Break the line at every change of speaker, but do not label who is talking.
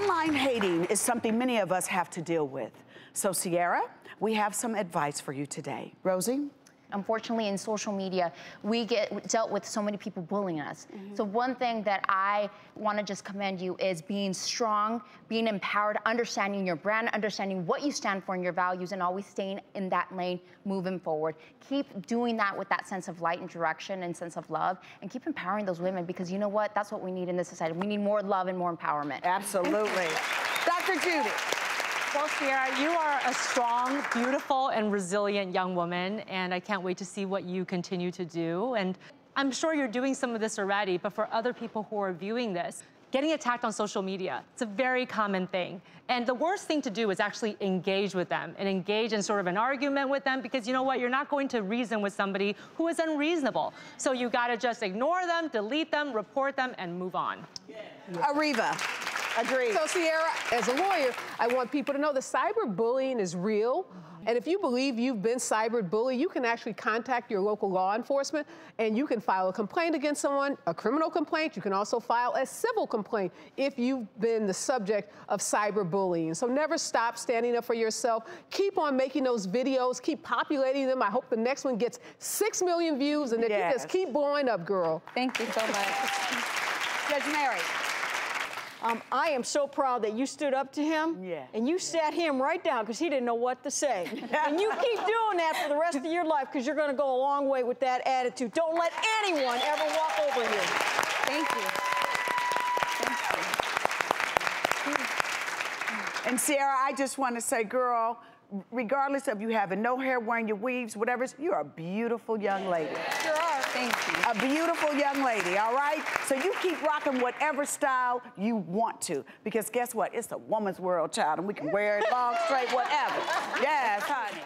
Online hating is something many of us have to deal with. So, Sierra, we have some advice for you today. Rosie?
Unfortunately in social media we get dealt with so many people bullying us. Mm-hmm. so one thing that i want to just commend you is being strong being empowered understanding your brand understanding what you stand for and your values and always staying in that lane moving forward. Keep doing that with that sense of light and direction and sense of love and keep empowering those women because you know what? That's what we need in this society. We need more love and more empowerment.
Absolutely. Dr judy
well, Sierra, you are a strong, beautiful, and resilient young woman, and I can't wait to see what you continue to do. And I'm sure you're doing some of this already, but for other people who are viewing this, getting attacked on social media, it's a very common thing. And the worst thing to do is actually engage with them and engage in sort of an argument with them because you know what? You're not going to reason with somebody who is unreasonable. So you gotta just ignore them, delete them, report them, and move on.
Yeah. Areva. Agreed.
So, Sierra, as a lawyer, I want people to know that cyberbullying is real. And if you believe you've been cyberbullied, you can actually contact your local law enforcement and you can file a complaint against someone, a criminal complaint. You can also file a civil complaint if you've been the subject of cyberbullying. So never stop standing up for yourself. Keep on making those videos, keep populating them. I hope the next one gets 6 million views and that yes. you just keep blowing up, girl.
Thank you so much.
Judge Mary.
Um, I am so proud that you stood up to him
yeah.
and you sat him right down because he didn't know what to say. and you keep doing that for the rest of your life because you're going to go a long way with that attitude. Don't let anyone ever walk over you.
Thank you.
Thank you. And Sierra, I just want to say, girl, regardless of you having no hair, wearing your weaves, whatever, you're a beautiful young lady.
Sure are.
Thank you.
A beautiful young lady, all right? So you keep rocking whatever style you want to, because guess what? It's a woman's world, child, and we can wear it long, straight, whatever. Yes, honey.